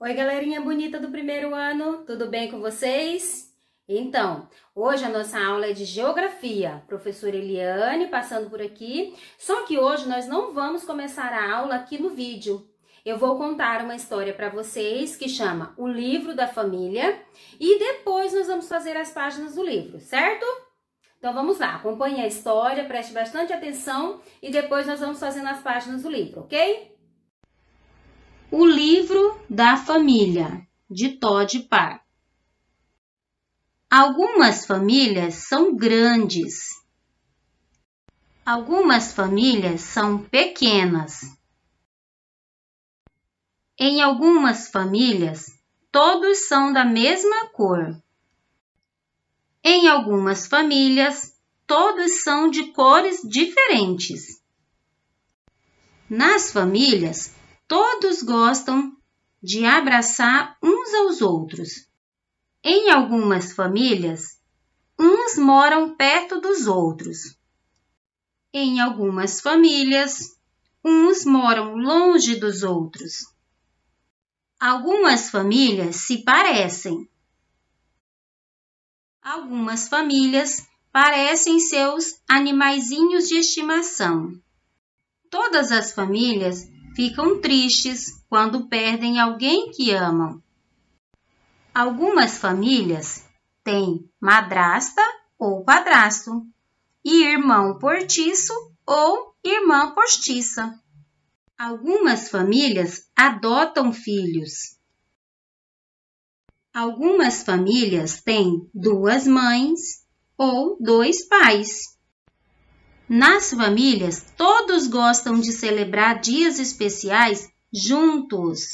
Oi, galerinha bonita do primeiro ano, tudo bem com vocês? Então, hoje a nossa aula é de geografia. Professora Eliane passando por aqui. Só que hoje nós não vamos começar a aula aqui no vídeo. Eu vou contar uma história para vocês que chama O Livro da Família e depois nós vamos fazer as páginas do livro, certo? Então vamos lá, acompanhe a história, preste bastante atenção e depois nós vamos fazendo as páginas do livro, ok? O livro da família, de Todd Parr. Algumas famílias são grandes. Algumas famílias são pequenas. Em algumas famílias, todos são da mesma cor. Em algumas famílias, todos são de cores diferentes. Nas famílias, Todos gostam de abraçar uns aos outros. Em algumas famílias, uns moram perto dos outros. Em algumas famílias, uns moram longe dos outros. Algumas famílias se parecem. Algumas famílias parecem seus animaizinhos de estimação. Todas as famílias ficam tristes quando perdem alguém que amam. Algumas famílias têm madrasta ou padrasto e irmão portiço ou irmã postiça. Algumas famílias adotam filhos. Algumas famílias têm duas mães ou dois pais. Nas famílias, todos gostam de celebrar dias especiais juntos.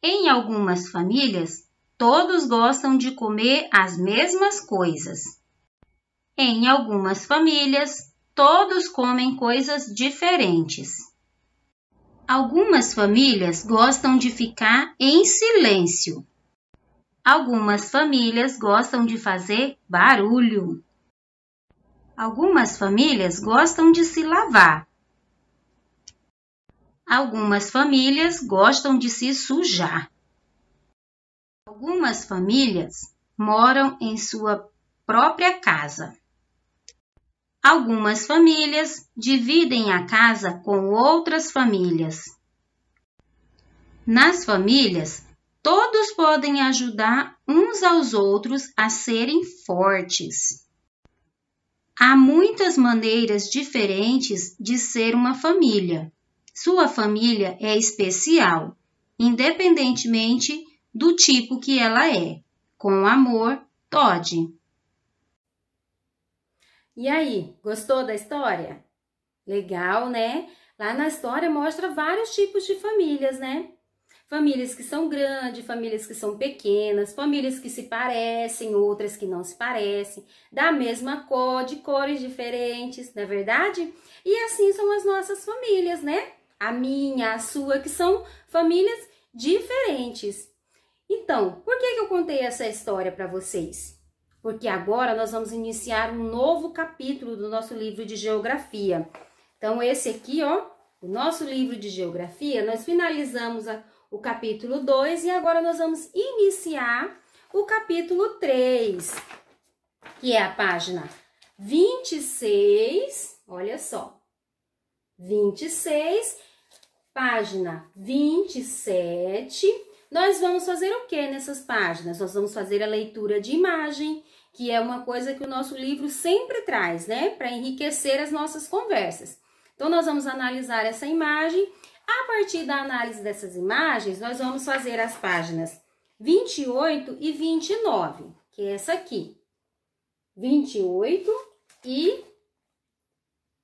Em algumas famílias, todos gostam de comer as mesmas coisas. Em algumas famílias, todos comem coisas diferentes. Algumas famílias gostam de ficar em silêncio. Algumas famílias gostam de fazer barulho. Algumas famílias gostam de se lavar. Algumas famílias gostam de se sujar. Algumas famílias moram em sua própria casa. Algumas famílias dividem a casa com outras famílias. Nas famílias, todos podem ajudar uns aos outros a serem fortes. Há muitas maneiras diferentes de ser uma família. Sua família é especial, independentemente do tipo que ela é. Com amor, Todd. E aí, gostou da história? Legal, né? Lá na história mostra vários tipos de famílias, né? Famílias que são grandes, famílias que são pequenas, famílias que se parecem, outras que não se parecem, da mesma cor, de cores diferentes, não é verdade? E assim são as nossas famílias, né? A minha, a sua, que são famílias diferentes. Então, por que, que eu contei essa história para vocês? Porque agora nós vamos iniciar um novo capítulo do nosso livro de geografia. Então, esse aqui, ó, o nosso livro de geografia, nós finalizamos a o capítulo 2 e agora nós vamos iniciar o capítulo 3, que é a página 26, olha só, 26, página 27. Nós vamos fazer o que nessas páginas? Nós vamos fazer a leitura de imagem, que é uma coisa que o nosso livro sempre traz, né? Para enriquecer as nossas conversas. Então, nós vamos analisar essa imagem a partir da análise dessas imagens, nós vamos fazer as páginas 28 e 29, que é essa aqui. 28 e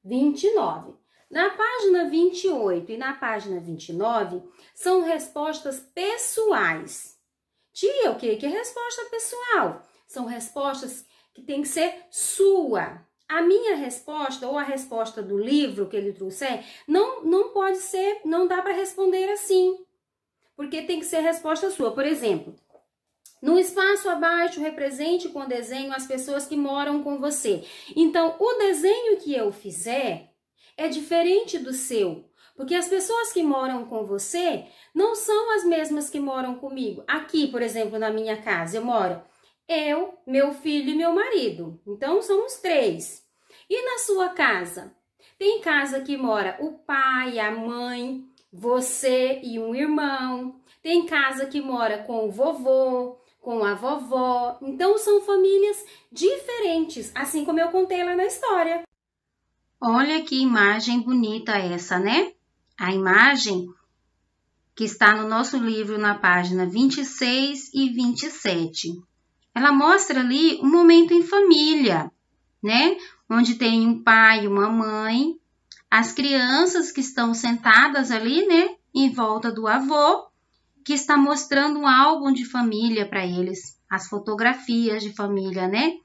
29. Na página 28 e na página 29 são respostas pessoais. Tia, o que é resposta pessoal? São respostas que tem que ser sua, a minha resposta ou a resposta do livro que ele trouxer não, não pode ser, não dá para responder assim, porque tem que ser resposta sua. Por exemplo, no espaço abaixo, represente com desenho as pessoas que moram com você. Então, o desenho que eu fizer é diferente do seu, Porque as pessoas que moram com você não são as mesmas que moram comigo. Aqui, por exemplo, na minha casa, eu moro eu, meu filho e meu marido. Então somos três. E na sua casa? Tem casa que mora o pai, a mãe, você e um irmão. Tem casa que mora com o vovô, com a vovó. Então são famílias diferentes, assim como eu contei lá na história. Olha que imagem bonita essa, né? A imagem que está no nosso livro na página 26 e 27. Ela mostra ali um momento em família, né? Onde tem um pai e uma mãe, as crianças que estão sentadas ali, né? Em volta do avô, que está mostrando um álbum de família para eles, as fotografias de família, né?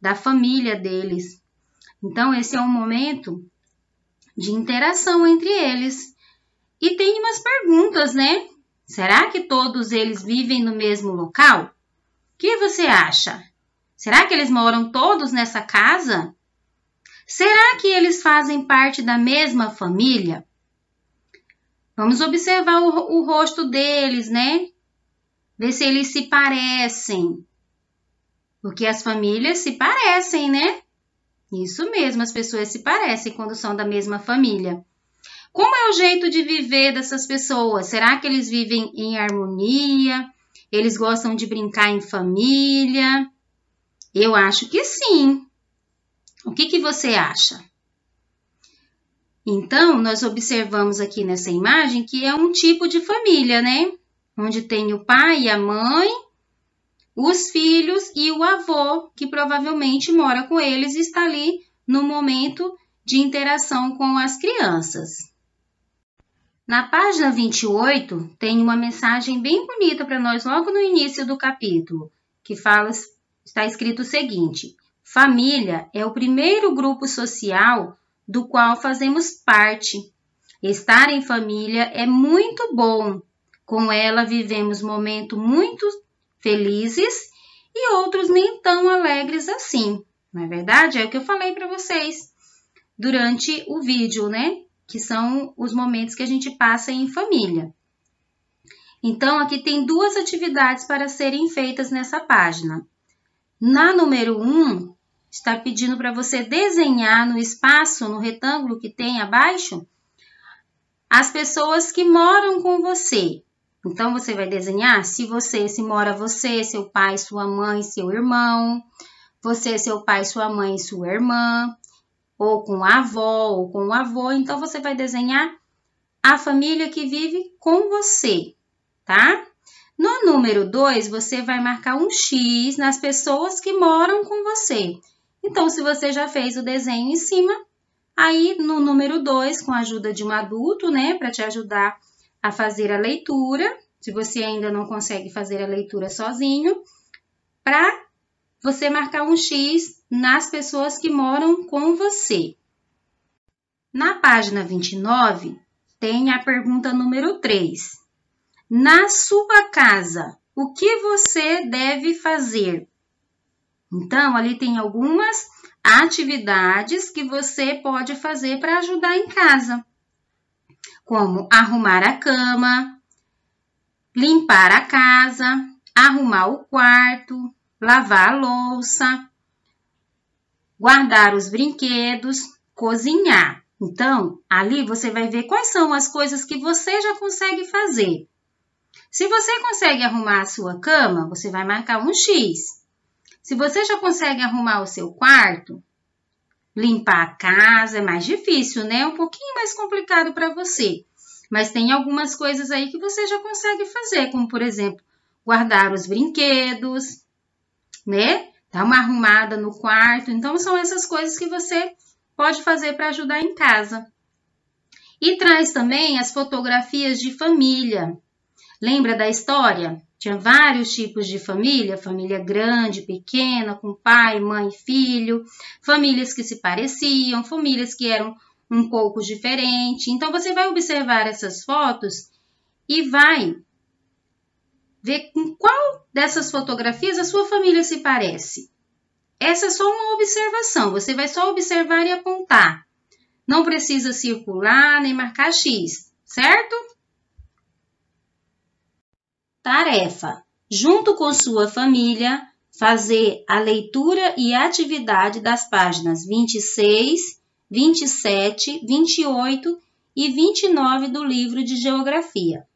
Da família deles. Então, esse é um momento de interação entre eles. E tem umas perguntas, né? Será que todos eles vivem no mesmo local? O que você acha? Será que eles moram todos nessa casa? Será que eles fazem parte da mesma família? Vamos observar o, o rosto deles, né? Ver se eles se parecem. Porque as famílias se parecem, né? Isso mesmo, as pessoas se parecem quando são da mesma família. Como é o jeito de viver dessas pessoas? Será que eles vivem em harmonia? Eles gostam de brincar em família? Eu acho que sim. O que, que você acha? Então, nós observamos aqui nessa imagem que é um tipo de família, né? Onde tem o pai e a mãe, os filhos e o avô, que provavelmente mora com eles e está ali no momento de interação com as crianças. Na página 28, tem uma mensagem bem bonita para nós logo no início do capítulo, que fala, está escrito o seguinte: Família é o primeiro grupo social do qual fazemos parte. Estar em família é muito bom. Com ela vivemos momentos muito felizes e outros nem tão alegres assim. Não é verdade? É o que eu falei para vocês durante o vídeo, né? que são os momentos que a gente passa em família. Então, aqui tem duas atividades para serem feitas nessa página. Na número 1, um, está pedindo para você desenhar no espaço, no retângulo que tem abaixo, as pessoas que moram com você. Então, você vai desenhar se você, se mora você, seu pai, sua mãe, seu irmão, você, seu pai, sua mãe, sua irmã, ou com a avó, ou com o avô. Então, você vai desenhar a família que vive com você, tá? Número 2, você vai marcar um X nas pessoas que moram com você. Então, se você já fez o desenho em cima, aí no número 2, com a ajuda de um adulto, né, para te ajudar a fazer a leitura, se você ainda não consegue fazer a leitura sozinho, para você marcar um X nas pessoas que moram com você. Na página 29, tem a pergunta número 3. Na sua casa, o que você deve fazer? Então, ali tem algumas atividades que você pode fazer para ajudar em casa, como arrumar a cama, limpar a casa, arrumar o quarto, lavar a louça, guardar os brinquedos, cozinhar. Então, ali você vai ver quais são as coisas que você já consegue fazer. Se você consegue arrumar a sua cama, você vai marcar um X. Se você já consegue arrumar o seu quarto, limpar a casa é mais difícil, né? É um pouquinho mais complicado para você. Mas tem algumas coisas aí que você já consegue fazer, como por exemplo, guardar os brinquedos, né? Dá uma arrumada no quarto. Então, são essas coisas que você pode fazer para ajudar em casa. E traz também as fotografias de família. Lembra da história? Tinha vários tipos de família: família grande, pequena, com pai, mãe, filho, famílias que se pareciam, famílias que eram um pouco diferentes. Então, você vai observar essas fotos e vai ver com qual dessas fotografias a sua família se parece. Essa é só uma observação, você vai só observar e apontar. Não precisa circular nem marcar X, certo? Tarefa: junto com sua família, fazer a leitura e atividade das páginas 26, 27, 28 e 29 do livro de Geografia.